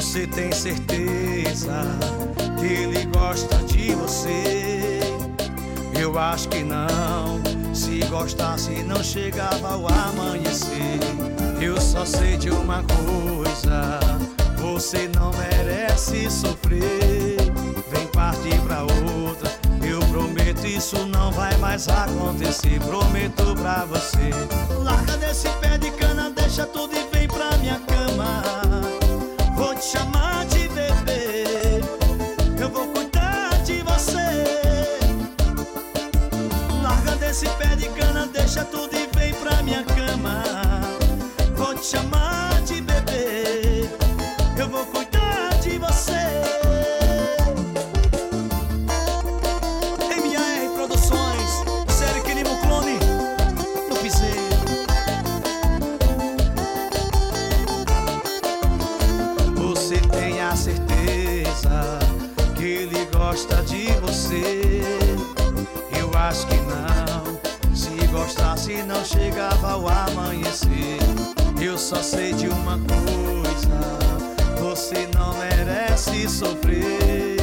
Você tem certeza que ele gosta de você? Eu acho que não. Se gostasse, não chegava ao amanhecer. Eu só sei de uma coisa: você não merece sofrer. Vem partir pra outra. Eu prometo, isso não vai mais acontecer. Prometo pra você. Chamar de bebê. Eu vou cuidar de você. Larga desse pé de cana, deixa tudo e vem pra minha cama. Vou te chamar gosta de você? Eu acho que não. Se gostasse, não chegava ao amanhecer. Eu só sei de uma coisa: você não merece sofrer.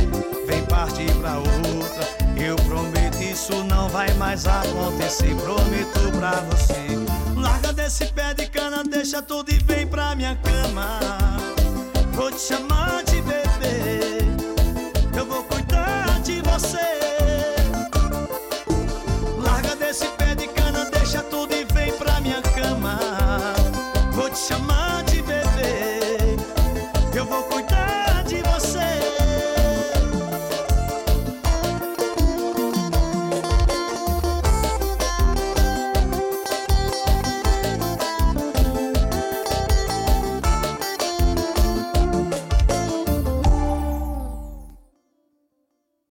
Vem partir pra outra. Eu prometo, isso não vai mais acontecer. Prometo pra você. Larga desse pé de cana, deixa tudo e vem pra minha cama. Vou te chamar de bebê. Minha cama. Vou te chamar